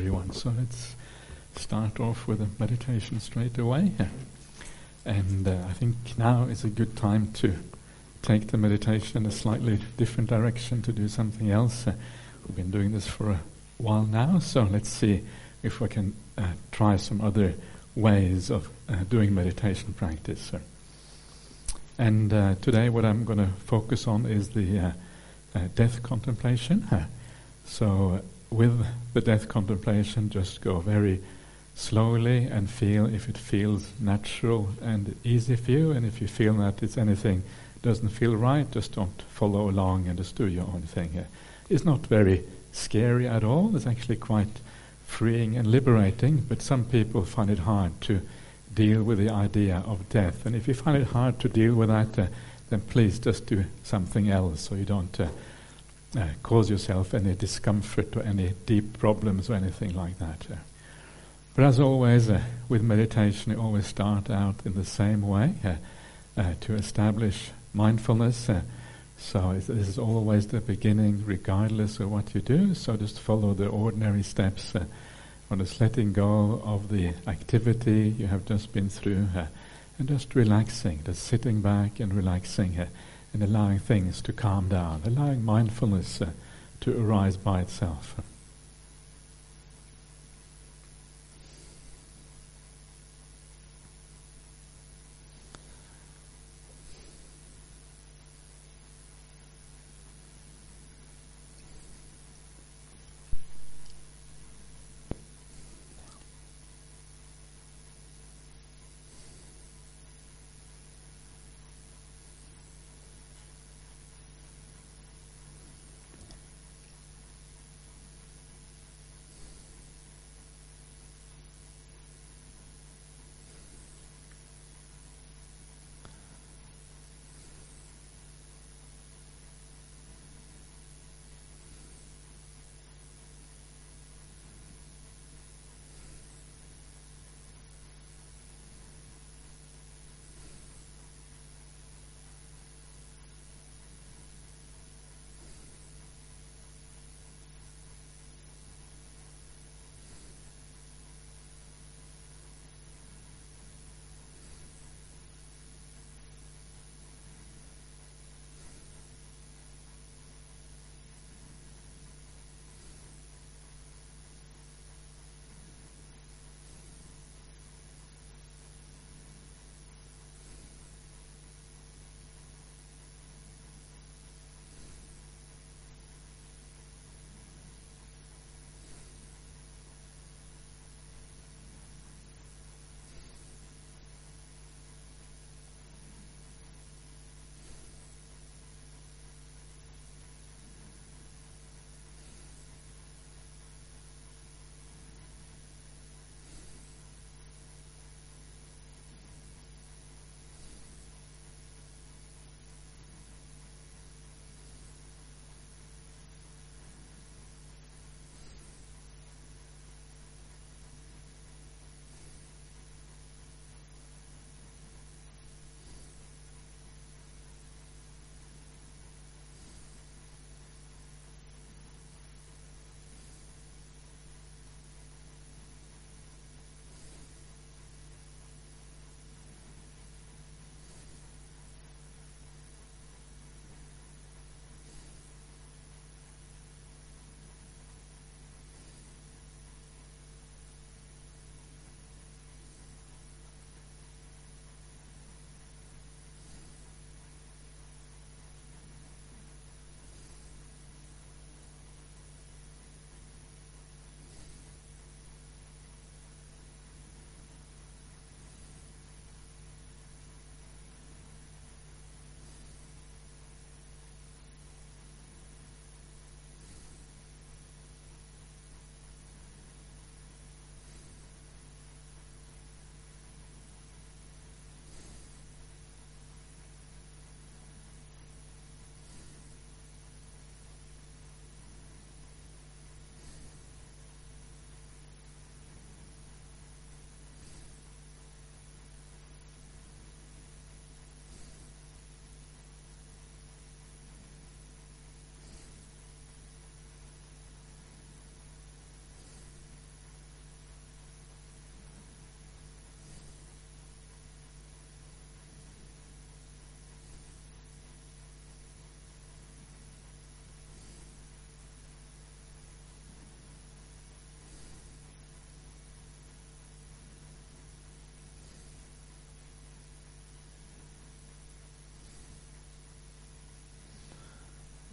everyone. So let's start off with a meditation straight away. And uh, I think now is a good time to take the meditation in a slightly different direction to do something else. Uh, we've been doing this for a while now, so let's see if we can uh, try some other ways of uh, doing meditation practice. And uh, today, what I'm going to focus on is the uh, death contemplation. So, with the death contemplation, just go very slowly and feel if it feels natural and easy for you. And if you feel that it's anything doesn't feel right, just don't follow along and just do your own thing. here. It's not very scary at all. It's actually quite freeing and liberating. But some people find it hard to deal with the idea of death. And if you find it hard to deal with that, uh, then please just do something else so you don't. Uh, uh, cause yourself any discomfort or any deep problems or anything like that. Uh. But as always, uh, with meditation, it always start out in the same way uh, uh, to establish mindfulness. Uh, so this is always the beginning, regardless of what you do. So just follow the ordinary steps on just letting go of the activity you have just been through and just relaxing, just sitting back and relaxing and allowing things to calm down, allowing mindfulness uh, to arise by itself.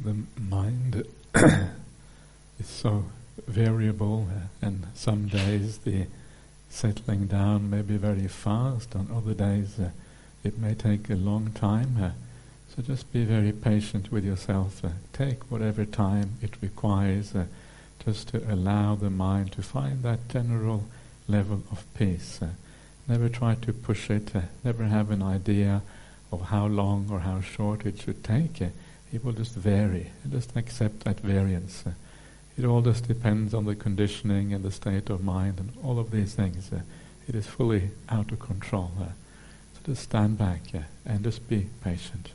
The mind is so variable, uh, and some days the settling down may be very fast, on other days uh, it may take a long time. Uh, so just be very patient with yourself. Uh, take whatever time it requires uh, just to allow the mind to find that general level of peace. Uh, never try to push it, never have an idea of how long or how short it should take. It will just vary. Just accept that variance. It all just depends on the conditioning and the state of mind and all of these things. It is fully out of control. So just stand back and just be patient.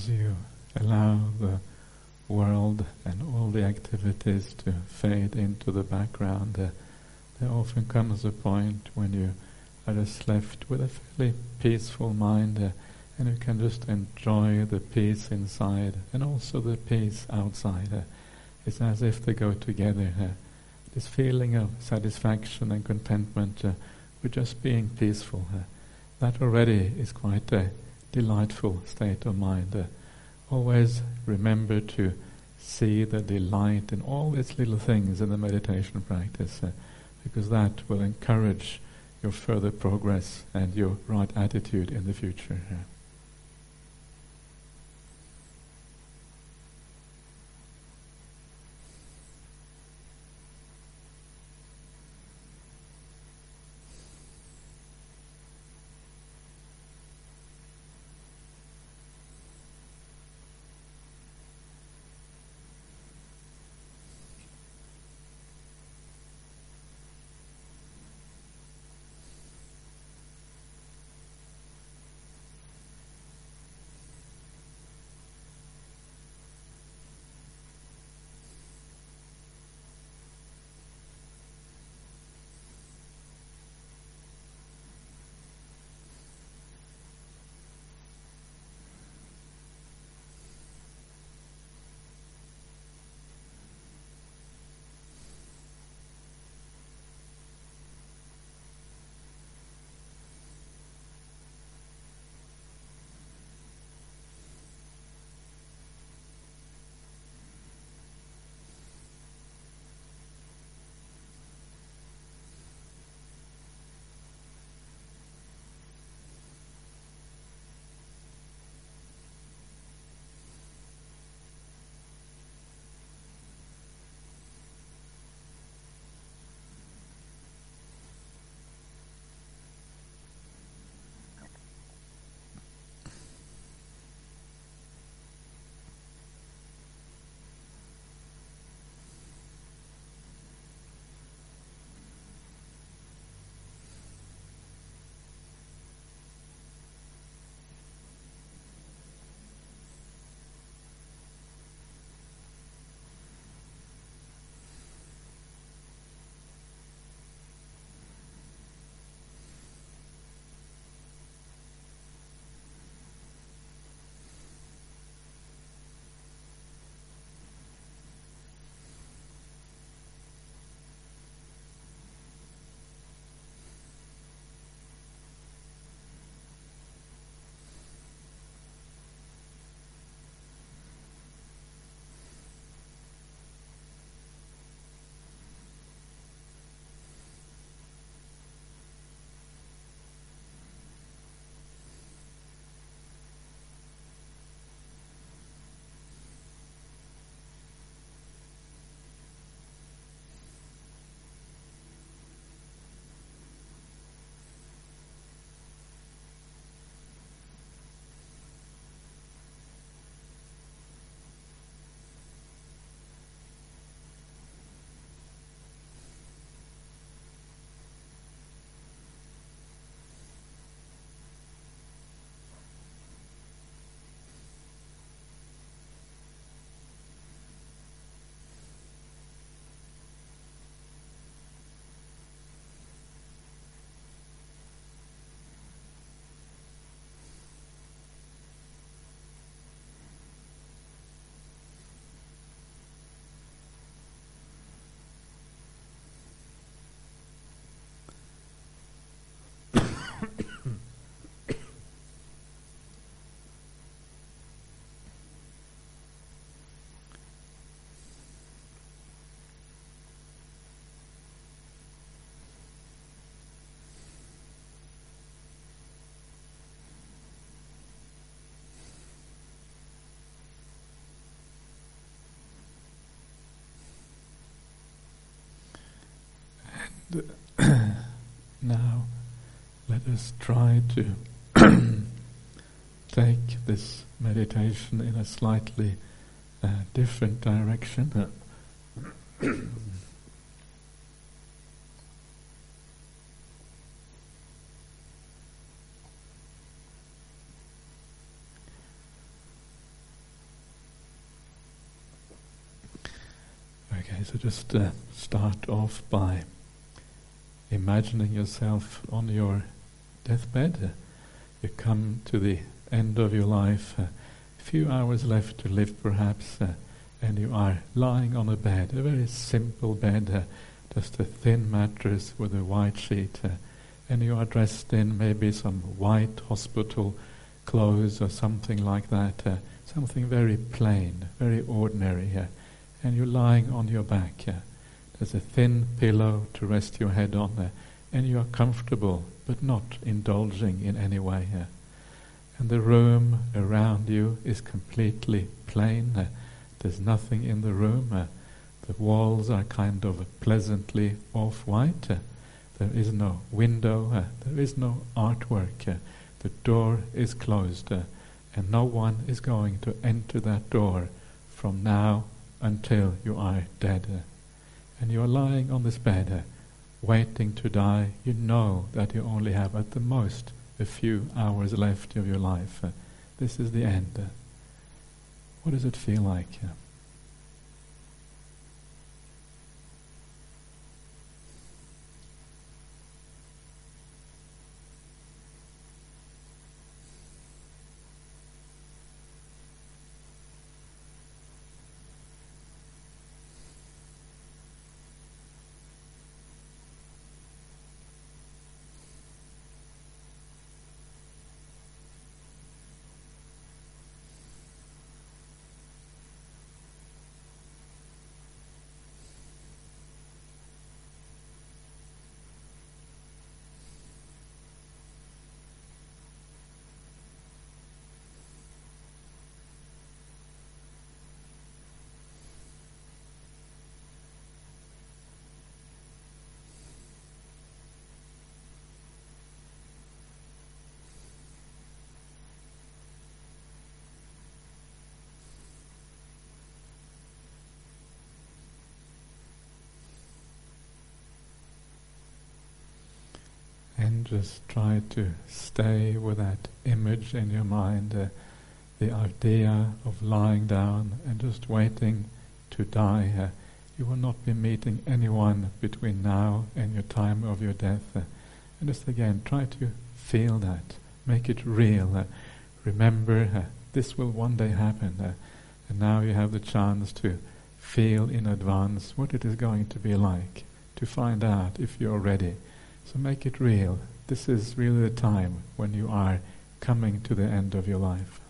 As you allow the world and all the activities to fade into the background, uh, there often comes a point when you are just left with a fairly peaceful mind uh, and you can just enjoy the peace inside and also the peace outside. Uh, it's as if they go together. Uh, this feeling of satisfaction and contentment uh, with just being peaceful, uh, that already is quite a delightful state of mind. Uh, always remember to see the delight in all these little things in the meditation practice, uh, because that will encourage your further progress and your right attitude in the future. Uh. now let us try to take this meditation in a slightly uh, different direction. Okay, so just uh, start off by imagining yourself on your deathbed. Uh, you come to the end of your life, uh, a few hours left to live perhaps, uh, and you are lying on a bed, a very simple bed, uh, just a thin mattress with a white sheet, uh, and you are dressed in maybe some white hospital clothes or something like that, something very plain, very ordinary and you're lying on your back. Yeah. There's a thin pillow to rest your head on there, and you are comfortable, but not indulging in any way. here. And the room around you is completely plain. Uh, there's nothing in the room. Uh, the walls are kind of pleasantly off-white. Uh, there is no window. There is no artwork. The door is closed, and no one is going to enter that door from now until you are dead. And you are lying on this bed, uh, waiting to die. You know that you only have at the most a few hours left of your life. Uh, this is the end. Uh, what does it feel like? and just try to stay with that image in your mind, uh, the idea of lying down and just waiting to die. Uh, you will not be meeting anyone between now and your time of your death. Uh, and just again, try to feel that, make it real. Uh, remember, uh, this will one day happen. Uh, and now you have the chance to feel in advance what it is going to be like, to find out if you're ready so make it real. This is really the time when you are coming to the end of your life.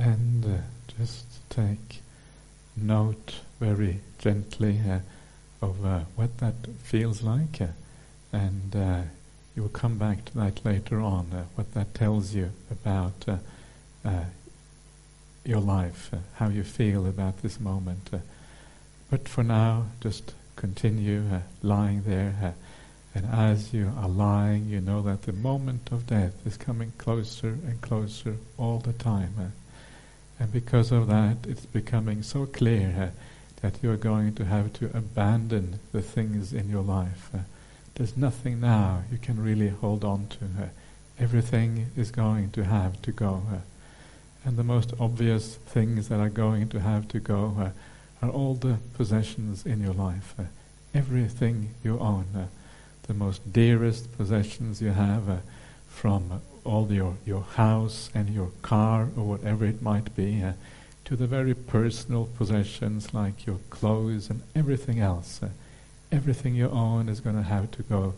and uh, just take note very gently uh, of uh, what that feels like uh, and uh, you will come back to that later on uh, what that tells you about your life how you feel about this moment but for now just continue lying there and as you are lying you know that the moment of death is coming closer and closer all the time and because of that, it's becoming so clear uh, that you're going to have to abandon the things in your life. Uh, there's nothing now you can really hold on to. Uh, everything is going to have to go. Uh, and the most obvious things that are going to have to go uh, are all the possessions in your life. Uh, everything you own. the most dearest possessions you have from all your, your house and your car or whatever it might be, uh, to the very personal possessions like your clothes and everything else. Uh, everything you own is going to have to go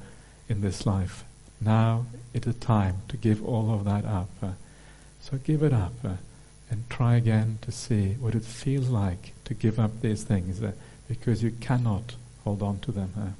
in this life. Now it is time to give all of that up. Uh, so give it up uh, and try again to see what it feels like to give up these things uh, because you cannot hold on to them.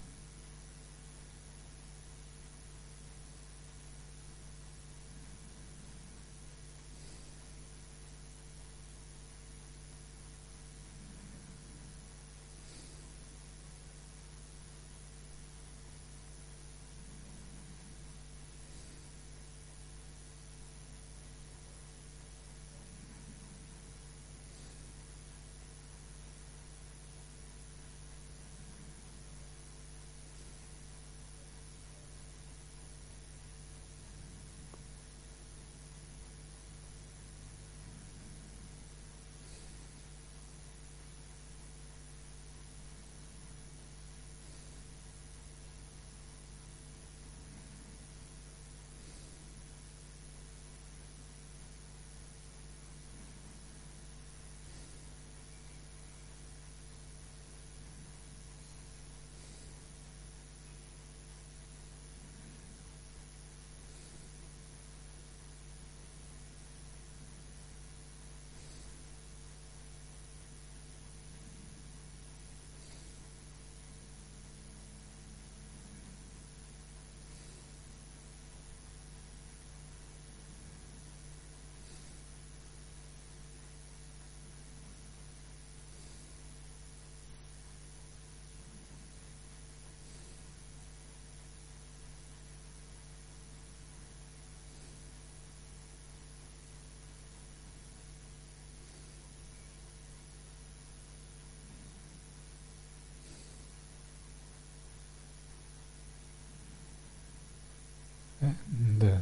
And uh,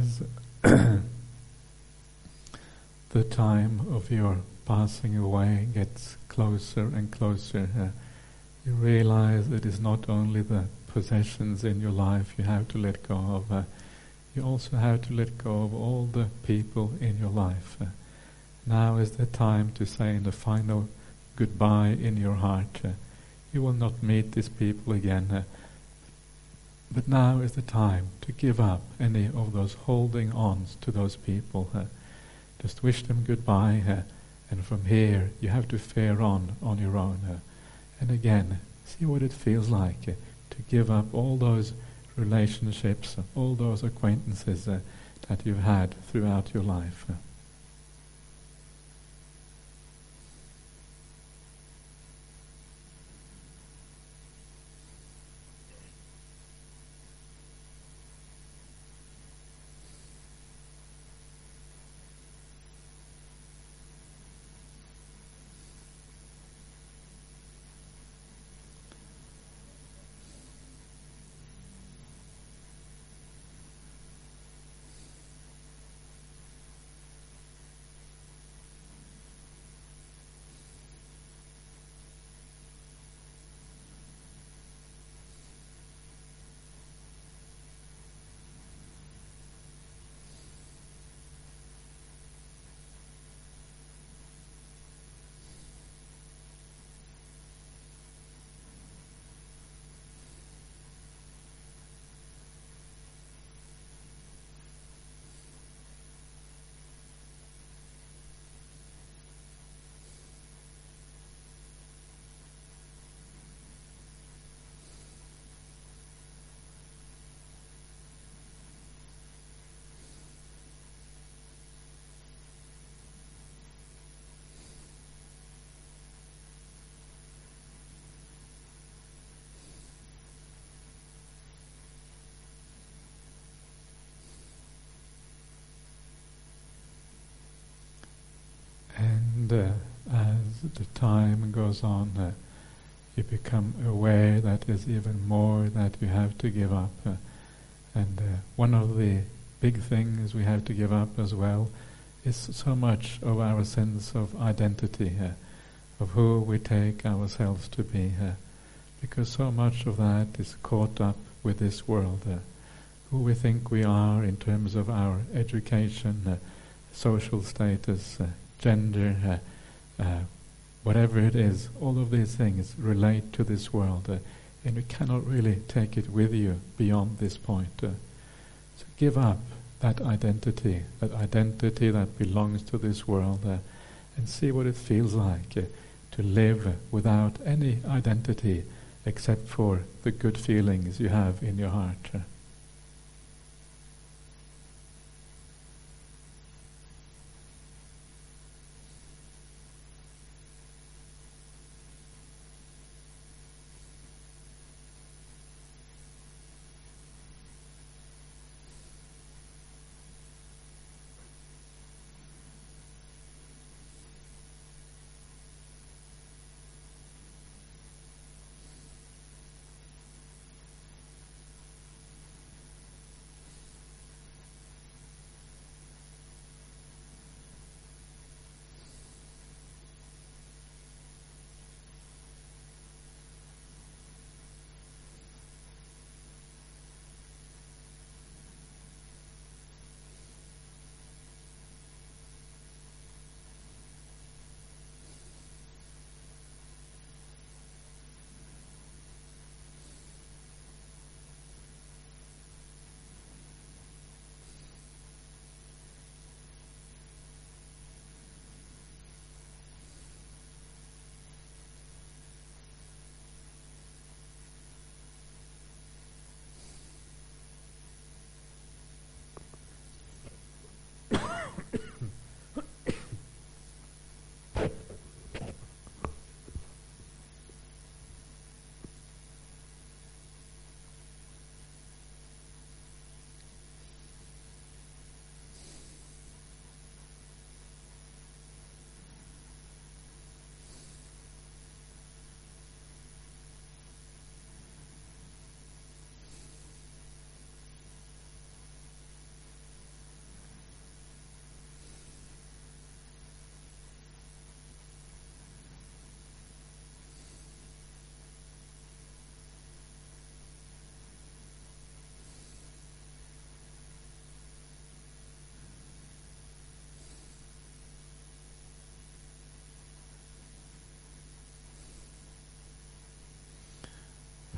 as the time of your passing away gets closer and closer, uh, you realize it is not only the possessions in your life you have to let go of, uh, you also have to let go of all the people in your life. Uh, now is the time to say the final goodbye in your heart. Uh, you will not meet these people again uh, but now is the time to give up any of those holding ons to those people. Uh, just wish them goodbye, uh, and from here you have to fare on on your own. Uh, and again, see what it feels like to give up all those relationships, all those acquaintances that you've had throughout your life. Uh. And uh, as the time goes on, uh, you become aware that there's even more that you have to give up. Uh, and uh, one of the big things we have to give up as well is so much of our sense of identity, uh, of who we take ourselves to be. Uh, because so much of that is caught up with this world. who we think we are in terms of our education, social status, gender, uh, uh, whatever it is, all of these things relate to this world, uh, and you cannot really take it with you beyond this point. Uh. so give up that identity, that identity that belongs to this world, uh, and see what it feels like uh, to live without any identity except for the good feelings you have in your heart.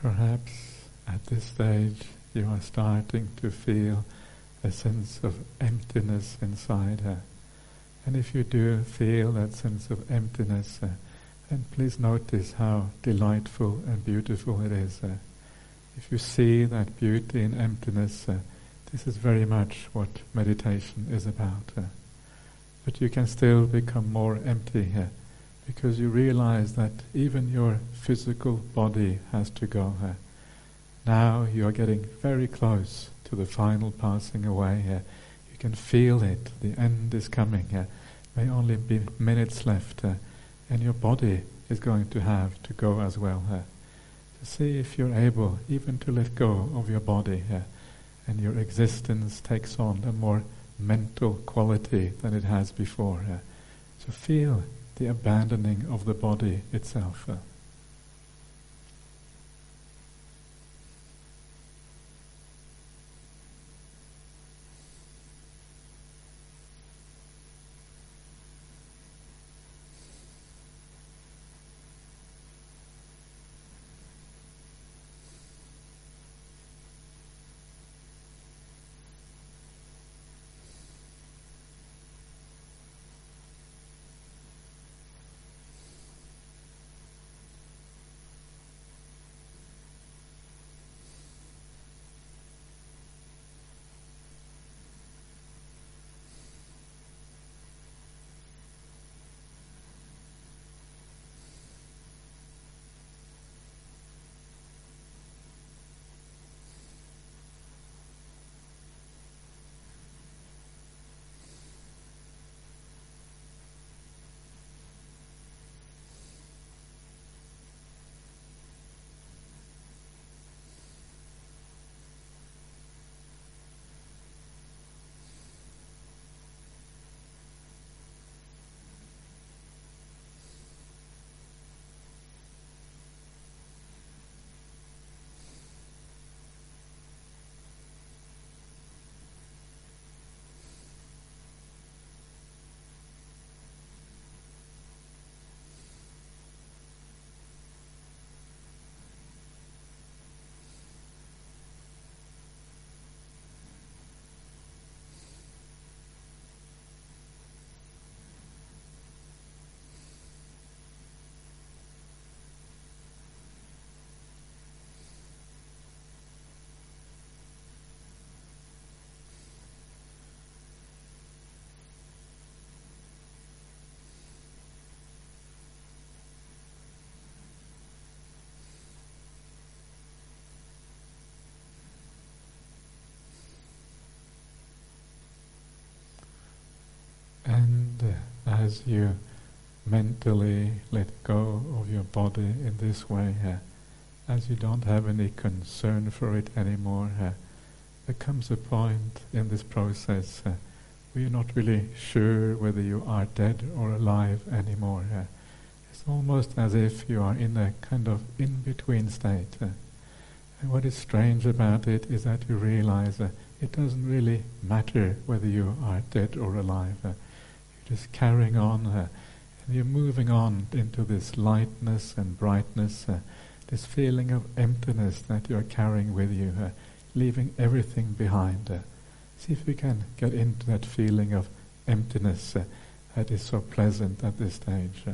Perhaps at this stage you are starting to feel a sense of emptiness inside her. And if you do feel that sense of emptiness, uh, then please notice how delightful and beautiful it is. Uh, if you see that beauty in emptiness, uh, this is very much what meditation is about. Uh. but you can still become more empty here because you realize that even your physical body has to go. Uh, now you are getting very close to the final passing away. Uh, you can feel it. The end is coming. Uh, may only be minutes left, uh, and your body is going to have to go as well. Uh, to see if you're able even to let go of your body, uh, and your existence takes on a more mental quality than it has before. Uh, so feel the abandoning of the body itself. As you mentally let go of your body in this way, uh, as you don't have any concern for it anymore, uh, there comes a point in this process uh, where you're not really sure whether you are dead or alive anymore. It's almost as if you are in a kind of in-between state. And what is strange about it is that you realize it doesn't really matter whether you are dead or alive. Just carrying on and you're moving on into this lightness and brightness, uh, this feeling of emptiness that you're carrying with you, uh, leaving everything behind. Uh. See if we can get into that feeling of emptiness uh, that is so pleasant at this stage. Uh.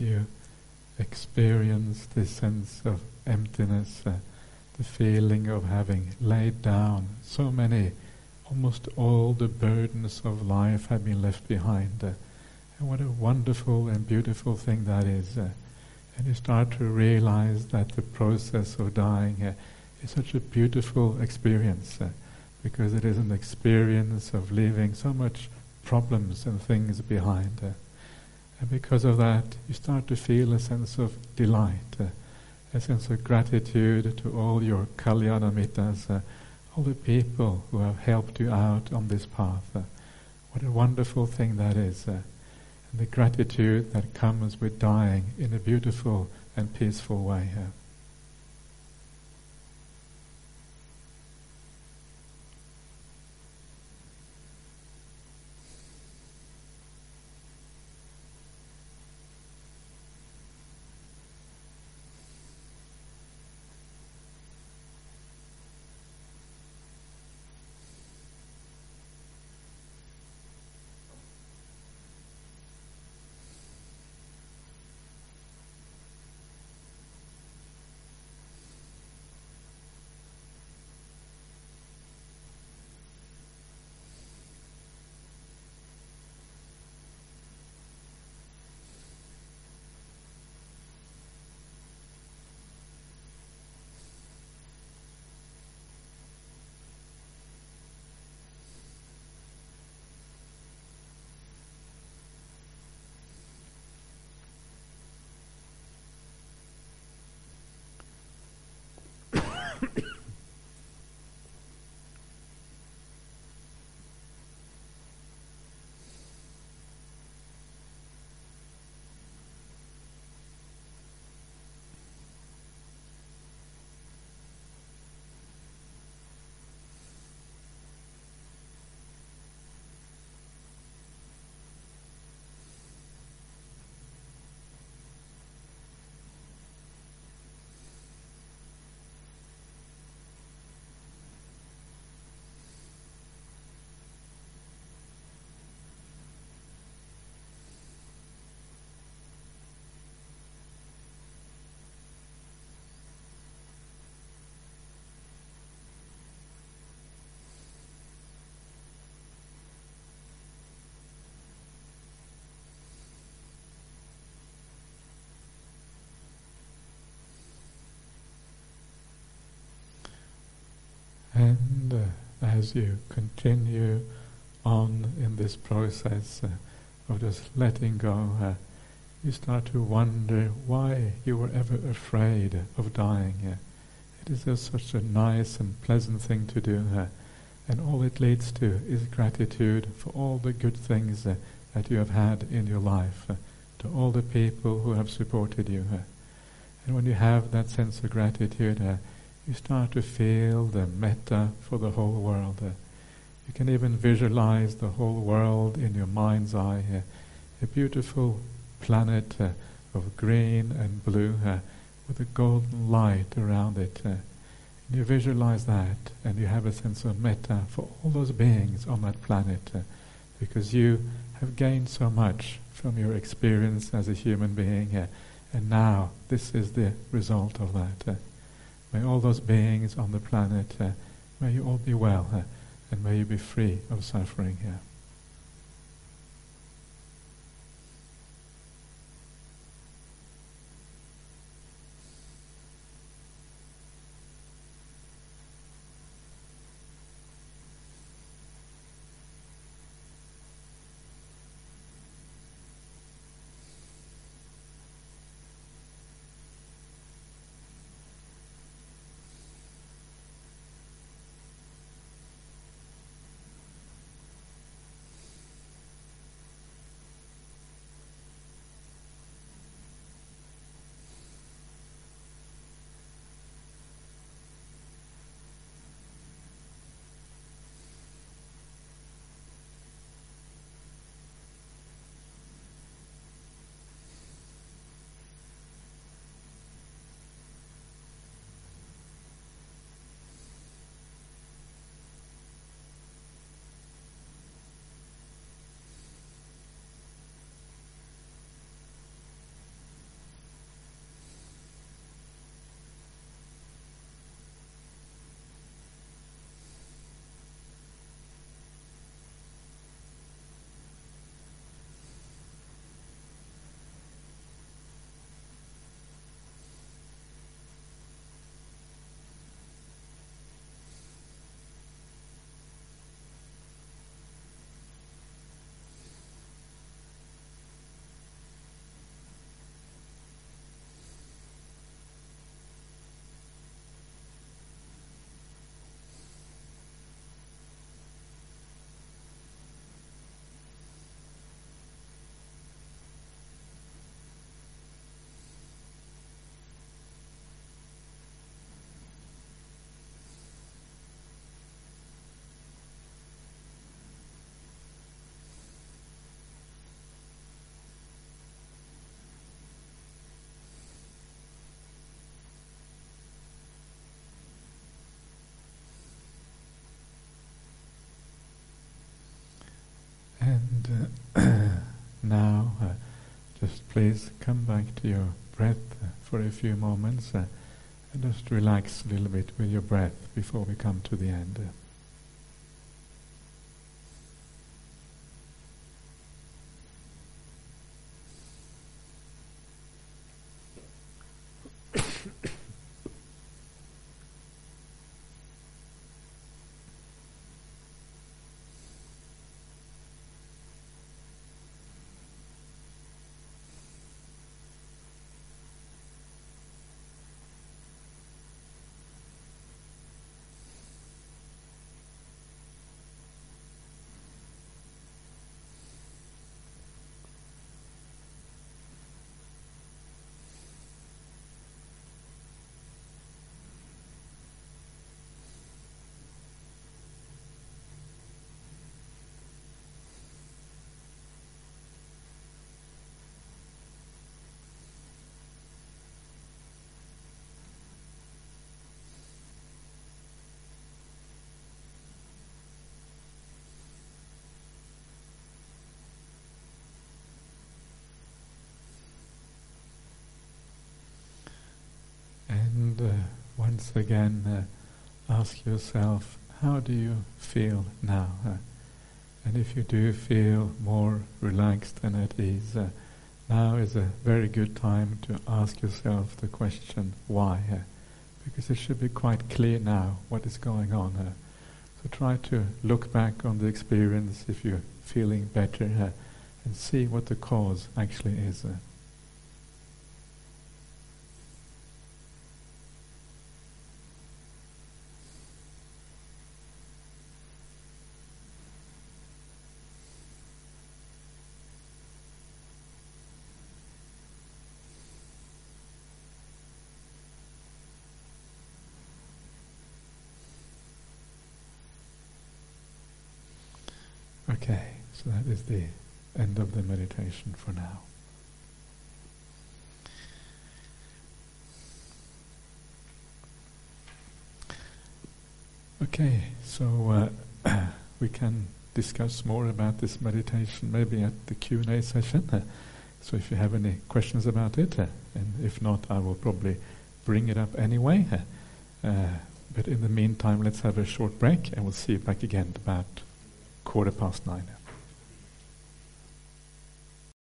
You experience this sense of emptiness, uh, the feeling of having laid down so many, almost all the burdens of life have been left behind. Uh, and what a wonderful and beautiful thing that is. Uh, and you start to realize that the process of dying uh, is such a beautiful experience uh, because it is an experience of leaving so much problems and things behind. Uh, and because of that, you start to feel a sense of delight, uh, a sense of gratitude to all your kalyana mittas, uh, all the people who have helped you out on this path. Uh, what a wonderful thing that is. Uh, and the gratitude that comes with dying in a beautiful and peaceful way. As you continue on in this process uh, of just letting go, uh, you start to wonder why you were ever afraid of dying. Uh. it is just such a nice and pleasant thing to do. Uh. And all it leads to is gratitude for all the good things uh, that you have had in your life, to all the people who have supported you. And when you have that sense of gratitude, you start to feel the metta for the whole world. Uh. you can even visualize the whole world in your mind's eye, uh, a beautiful planet of green and blue with a golden light around it. You visualize that and you have a sense of metta for all those beings on that planet uh, because you have gained so much from your experience as a human being uh, and now this is the result of that. May all those beings on the planet, uh, may you all be well uh, and may you be free of suffering here. Please come back to your breath uh, for a few moments uh, and just relax a little bit with your breath before we come to the end. And uh, once again, uh, ask yourself, how do you feel now? Uh, and if you do feel more relaxed and at ease, uh, now is a very good time to ask yourself the question, why? Uh, because it should be quite clear now what is going on. Uh, so try to look back on the experience if you're feeling better and see what the cause actually is. Okay, so that is the end of the meditation for now. Okay, so uh, we can discuss more about this meditation maybe at the Q&A session. Uh, so if you have any questions about it, uh, and if not, I will probably bring it up anyway. Uh, uh, but in the meantime, let's have a short break, and we'll see you back again about quarter past nine.